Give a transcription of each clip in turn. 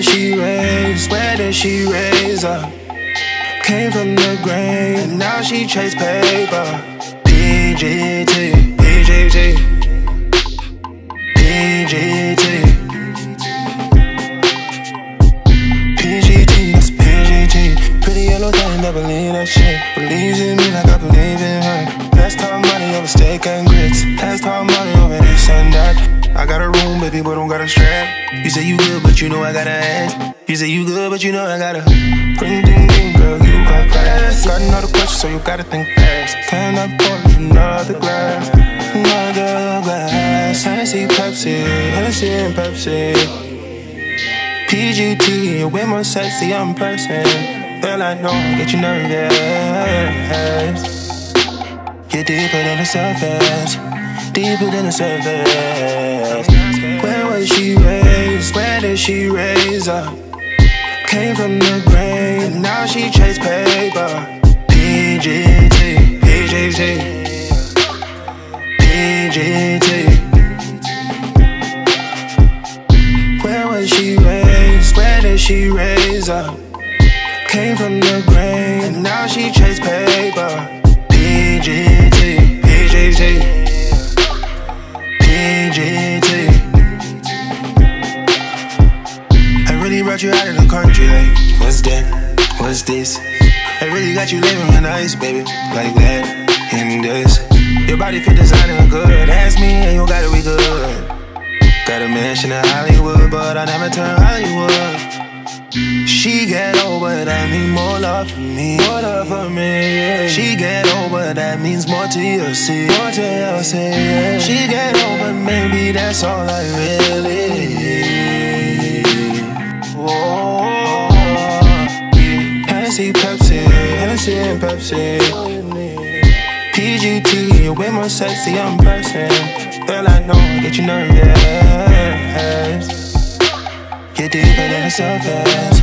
she raised? Where did she raise up? Came from the grain, and now she chase paper. P G T. but don't got a strap. You say you good, but you know I got to ass. You say you good, but you know I got to ring ding ding, girl, you got class. Got another question, so you gotta think fast. Can I pour another glass? Another glass. Hennessy, Pepsi, Hennessy and Pepsi. PGT, you're way more sexy, I'm person. Girl, I know I get you nervous. You're deeper than the surface deeper than the surface. Up? Came from the grain, now she chase paper. PGT, PGT, PGT. Where was she raised? Where did she raise up? Came from the grain, now she chase paper. You out of the country, like, what's that? What's this? I really got you living in ice, baby, like that, and this. Your body fit designer good, ask me and you gotta be good. Got a mansion in Hollywood, but I never turn Hollywood. She get over, that mean more love for me. More love for me. Yeah. She get over, that means more to you. See, more to you. See, yeah. She get over, maybe that's all I really Hennessy and Pepsi. PGT, you're way more sexy, I'm person. Girl, I know I get you nervous. You're deeper than the surface,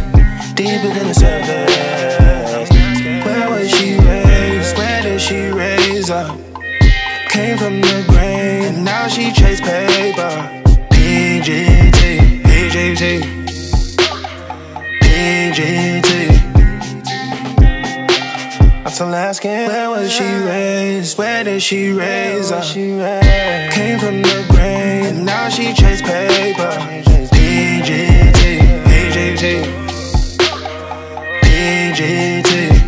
deeper than the surface. Where was she raised? Where did she raise up? Came from the grain, now she chase paper. PGT, PGT. I'm still asking, where was she raised? Where did she raise up? Came from the grain, now she chase paper. PGT.